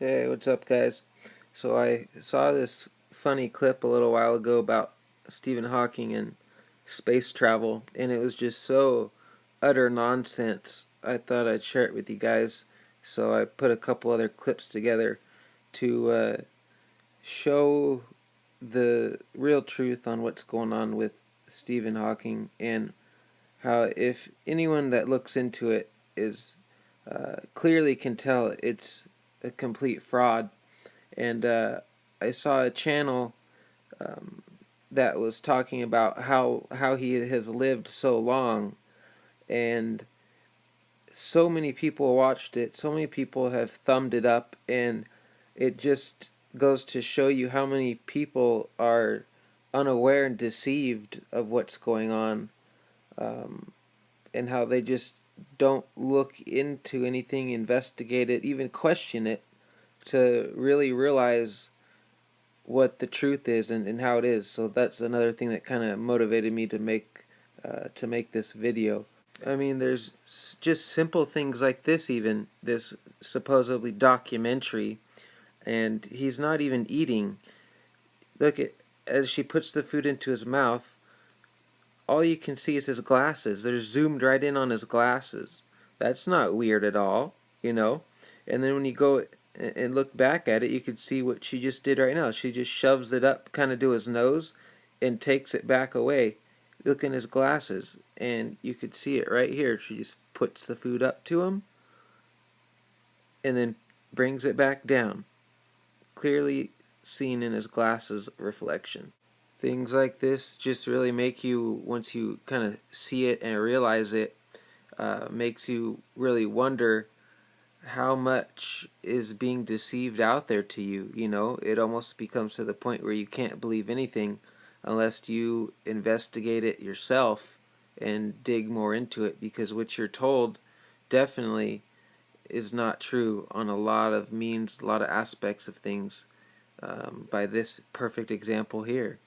Hey, what's up, guys? So I saw this funny clip a little while ago about Stephen Hawking and space travel, and it was just so utter nonsense. I thought I'd share it with you guys, so I put a couple other clips together to uh, show the real truth on what's going on with Stephen Hawking and how if anyone that looks into it is uh, clearly can tell it's a complete fraud. And uh, I saw a channel um, that was talking about how how he has lived so long, and so many people watched it. So many people have thumbed it up, and it just goes to show you how many people are unaware and deceived of what's going on, um, and how they just don't look into anything, investigate it, even question it to really realize what the truth is and, and how it is. So that's another thing that kind of motivated me to make uh, to make this video. I mean, there's just simple things like this even, this supposedly documentary, and he's not even eating. Look at as she puts the food into his mouth, all you can see is his glasses. They're zoomed right in on his glasses. That's not weird at all, you know? And then when you go and look back at it, you can see what she just did right now. She just shoves it up kind of to his nose and takes it back away. Look in his glasses, and you could see it right here. She just puts the food up to him and then brings it back down. Clearly seen in his glasses reflection things like this just really make you once you kind of see it and realize it uh, makes you really wonder how much is being deceived out there to you you know? It almost becomes to the point where you can't believe anything unless you investigate it yourself and dig more into it because what you're told definitely is not true on a lot of means a lot of aspects of things um, by this perfect example here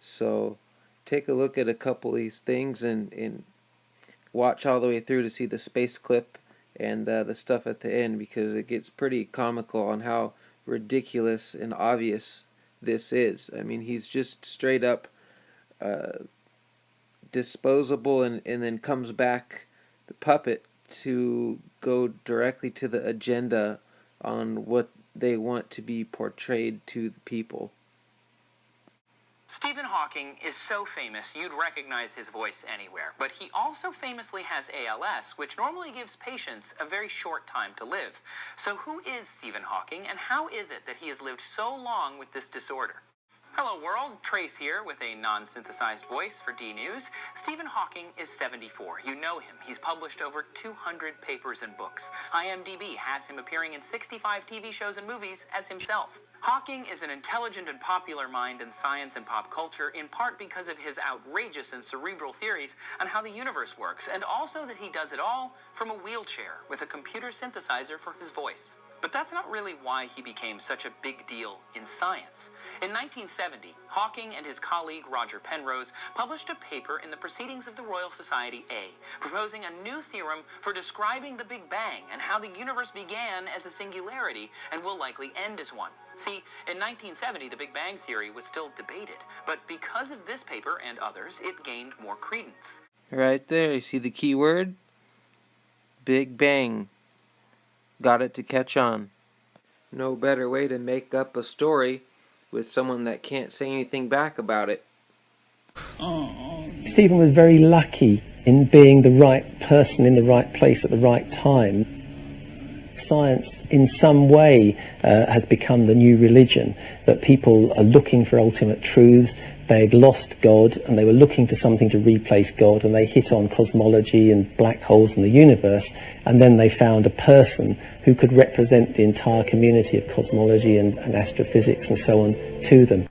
so take a look at a couple of these things and, and watch all the way through to see the space clip and uh, the stuff at the end because it gets pretty comical on how ridiculous and obvious this is. I mean, he's just straight up uh, disposable and, and then comes back, the puppet, to go directly to the agenda on what they want to be portrayed to the people. Stephen Hawking is so famous you'd recognize his voice anywhere, but he also famously has ALS, which normally gives patients a very short time to live. So who is Stephen Hawking, and how is it that he has lived so long with this disorder? Hello world, Trace here with a non-synthesized voice for D News. Stephen Hawking is 74. You know him. He's published over 200 papers and books. IMDb has him appearing in 65 TV shows and movies as himself. Hawking is an intelligent and popular mind in science and pop culture, in part because of his outrageous and cerebral theories on how the universe works, and also that he does it all from a wheelchair with a computer synthesizer for his voice. But that's not really why he became such a big deal in science. In 1970, Hawking and his colleague Roger Penrose published a paper in the Proceedings of the Royal Society A, proposing a new theorem for describing the Big Bang and how the universe began as a singularity and will likely end as one. See, in 1970, the Big Bang theory was still debated, but because of this paper and others, it gained more credence. Right there, you see the key word? Big Bang got it to catch on. No better way to make up a story with someone that can't say anything back about it. Stephen was very lucky in being the right person in the right place at the right time. Science, in some way, uh, has become the new religion, that people are looking for ultimate truths, they'd lost God and they were looking for something to replace God and they hit on cosmology and black holes in the universe and then they found a person who could represent the entire community of cosmology and, and astrophysics and so on to them.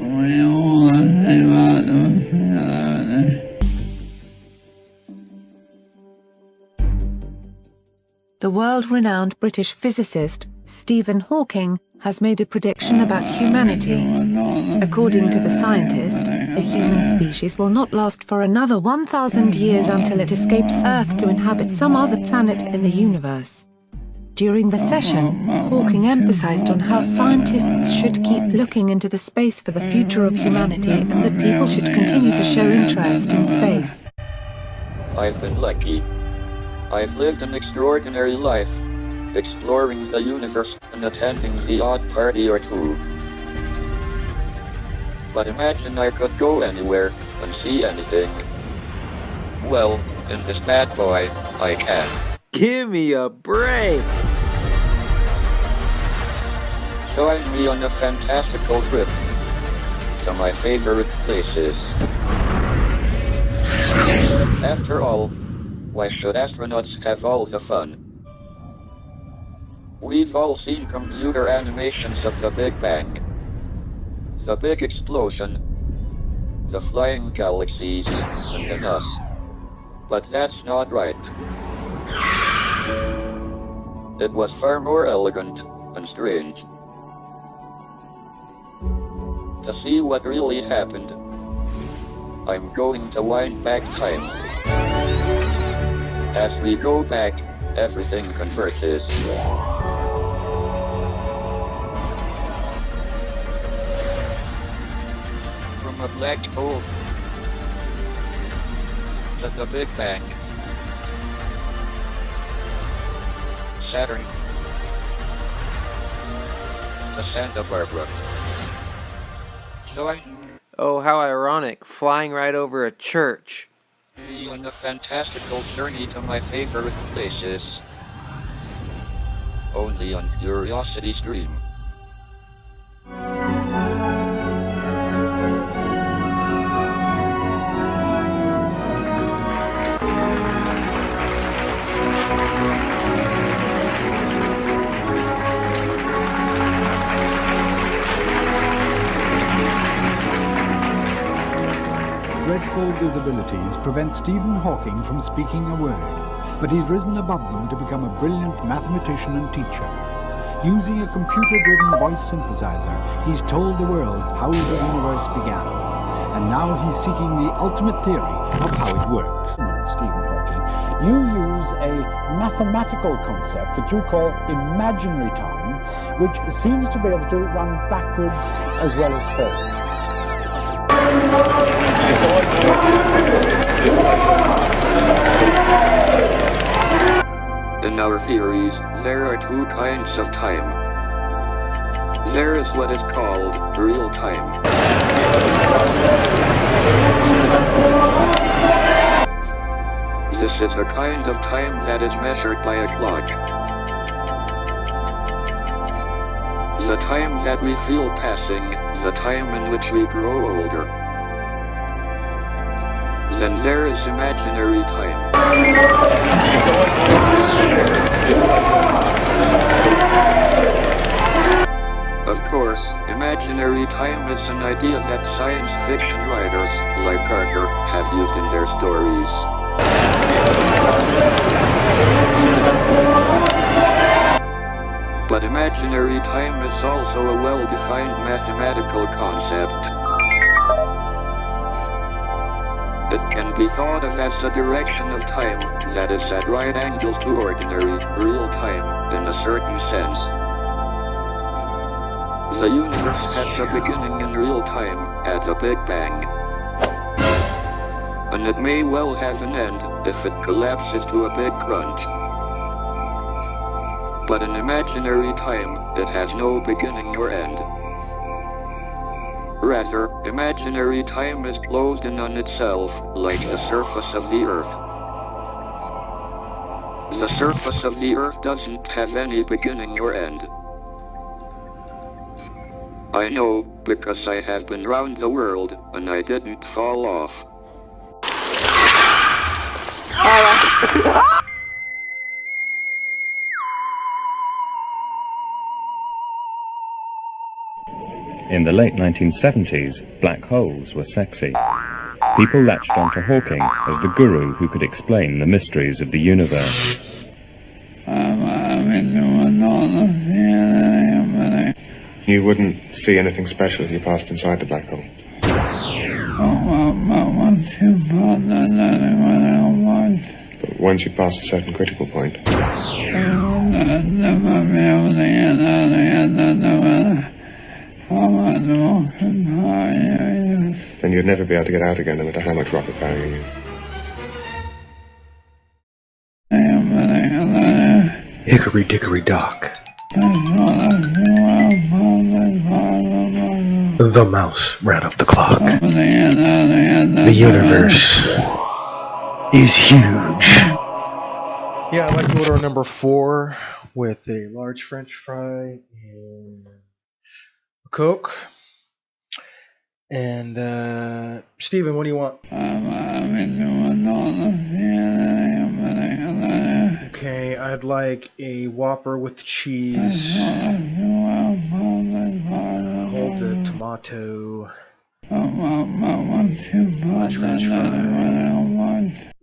World-renowned British physicist, Stephen Hawking, has made a prediction about humanity. According to the scientist, the human species will not last for another 1,000 years until it escapes Earth to inhabit some other planet in the universe. During the session, Hawking emphasized on how scientists should keep looking into the space for the future of humanity and that people should continue to show interest in space. I've been lucky. I've lived an extraordinary life, exploring the universe and attending the odd party or two. But imagine I could go anywhere and see anything. Well, in this bad boy, I can. Give me a break! Join me on a fantastical trip to my favorite places. After all, why should astronauts have all the fun? We've all seen computer animations of the Big Bang. The big explosion, the flying galaxies, and us. But that's not right. It was far more elegant and strange. To see what really happened, I'm going to wind back time. As we go back, everything converges. From a black hole to the Big Bang. Saturn to Santa Barbara. Join Oh, how ironic. Flying right over a church. Me on a fantastical journey to my favorite places. Only on Curiosity Stream. Dreadful disabilities prevent Stephen Hawking from speaking a word, but he's risen above them to become a brilliant mathematician and teacher. Using a computer-driven voice synthesizer, he's told the world how the universe began. And now he's seeking the ultimate theory of how it works. Stephen Hawking, you use a mathematical concept that you call imaginary time, which seems to be able to run backwards as well as forwards. In our theories, there are two kinds of time. There is what is called real time. This is a kind of time that is measured by a clock. The time that we feel passing, the time in which we grow older. Then there is imaginary time. Of course, imaginary time is an idea that science fiction writers, like Arthur, have used in their stories. But imaginary time is also a well-defined mathematical concept. It can be thought of as a direction of time that is at right angles to ordinary, real time, in a certain sense. The universe has a beginning in real time, at the Big Bang. And it may well have an end, if it collapses to a big crunch. But in imaginary time, it has no beginning or end. Rather, imaginary time is closed in on itself, like the surface of the Earth. The surface of the Earth doesn't have any beginning or end. I know, because I have been round the world, and I didn't fall off. In the late 1970s, black holes were sexy. People latched onto Hawking as the guru who could explain the mysteries of the universe. You wouldn't see anything special if you passed inside the black hole. But once you pass a certain critical point, Then you'd never be able to get out again no matter how much rocket power you use. Hickory dickory dock. The mouse ran up the clock. The universe is huge. Yeah, I'd like to order number four with a large french fry and a Coke. And, uh, Steven, what do you want? Okay, I'd like a Whopper with cheese. Hold the tomato.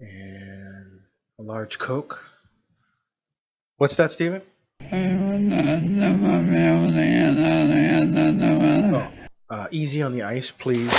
And a large Coke. What's that, Steven? Oh, uh, easy on the ice, please.